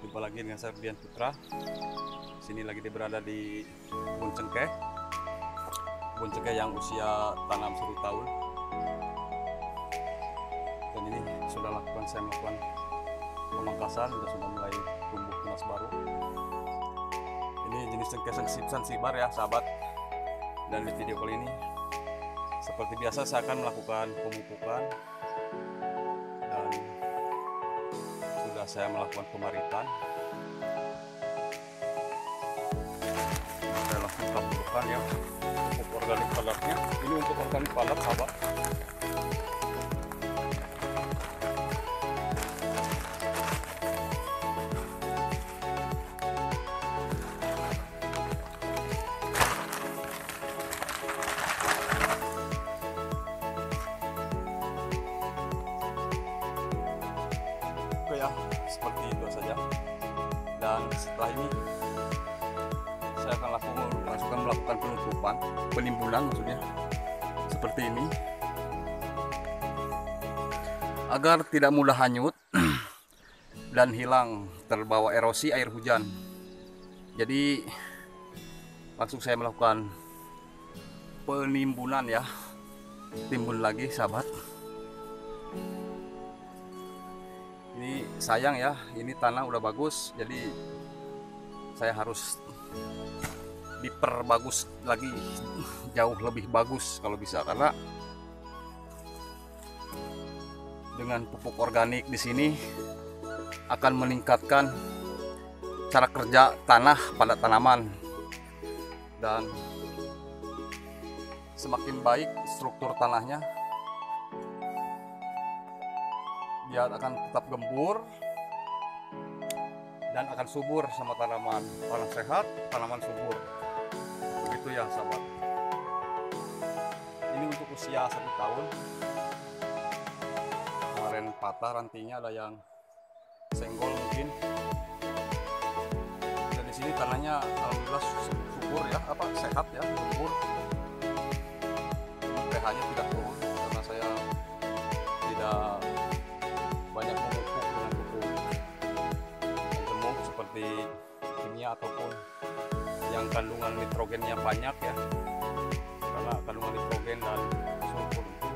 Jumpa lagi dengan saya Bian Putra. Sini lagi berada di kebun cengkeh. Kebun cengkeh yang usia tanam satu tahun. Dan ini sudah lakukan saya melakukan pemangkasan dan sudah mulai tumbuh tunas baru. Ini jenis cengkeh sensip sibar ya sahabat. Dan di video kali ini seperti biasa saya akan melakukan pemupukan sudah saya melakukan pemaritan saya langsung pemupukan ya pupuk organik padatnya ini untuk organik padat sahabat setelah ini saya akan lakukan langsung melakukan penutupan, penimbunan maksudnya. Seperti ini. Agar tidak mudah hanyut dan hilang terbawa erosi air hujan. Jadi langsung saya melakukan penimbunan ya. Timbun lagi sahabat. ini sayang ya ini tanah udah bagus jadi saya harus diperbagus lagi jauh lebih bagus kalau bisa karena dengan pupuk organik di sini akan meningkatkan cara kerja tanah pada tanaman. Dan semakin baik struktur tanahnya dia akan tetap gembur dan akan subur sama tanaman tanah sehat tanaman subur. Begitu ya sahabat. Ini untuk usia satu tahun. Kemarin patah rantingnya ada yang senggol mungkin. Dan di sini tanahnya alhamdulillah subur ya apa sehat ya subur. pH nya tidak seperti kimia ataupun yang kandungan nitrogennya banyak ya. Karena kandungan nitrogen dan sulfur itu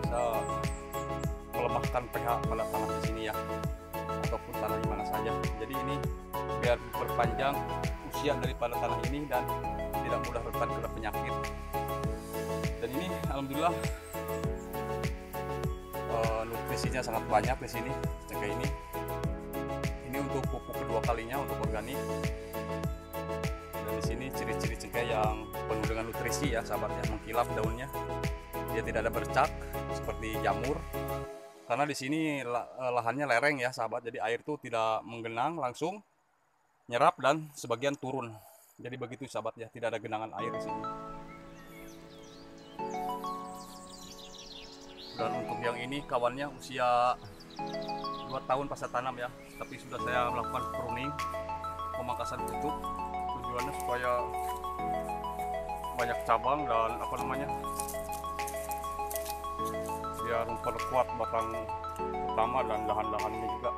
bisa melemahkan pH pada tanah di sini ya ataupun tanah di mana saja. Jadi ini biar berpanjang usia daripada tanah ini dan tidak mudah rentan kena penyakit. Dan ini alhamdulillah nutrisinya sangat banyak di sini. Cengkeh ini untuk pupuk kedua kalinya untuk organik. Dan di sini ciri-ciri cengkeh yang penuh dengan nutrisi ya sahabat ya mengkilap daunnya. Dia tidak ada bercak seperti jamur. Karena di sini lahannya lereng ya sahabat. Jadi air itu tidak menggenang langsung nyerap dan sebagian turun. Jadi begitu sahabat ya tidak ada genangan air di sini dan untuk yang ini kawannya usia 2 tahun pasca tanam ya. Tapi sudah saya melakukan pruning pemangkasan pucuk tujuannya supaya banyak cabang dan apa namanya biar memperkuat batang utama dan dahan-dahannya juga.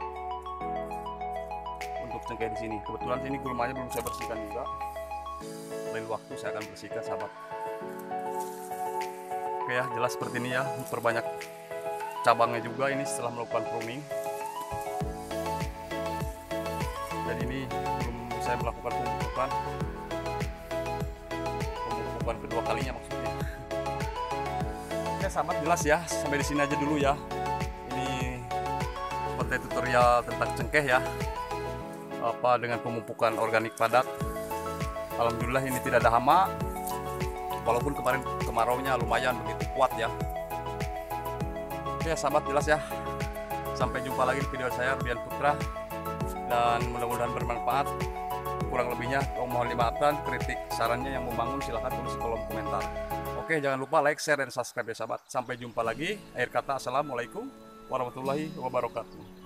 Untuk cengkeh di sini. Kebetulan sini gulmanya belum saya bersihkan juga. Lain waktu saya akan bersihkan sahabat ya, jelas seperti ini ya, perbanyak cabangnya juga ini setelah melakukan pruning. Dan ini belum saya melakukan pemupukan, pemupukan kedua kalinya maksudnya. Oke sahabat jelas ya, sampai di sini aja dulu ya. Ini konten tutorial tentang cengkeh ya, apa dengan pemupukan organik padat. Alhamdulillah ini tidak ada hama, walaupun kemarin kemaraunya lumayan begitu kuat ya. Oke sahabat jelas ya. Sampai jumpa lagi di video saya Bian Putra. Dan mudah-mudahan bermanfaat. Kurang lebihnya mohon dimaafkan. Kritik sarannya yang membangun silahkan tulis di kolom komentar. Oke jangan lupa like share dan subscribe ya sahabat. Sampai jumpa lagi. Akhir kata assalamualaikum warahmatullahi wabarakatuh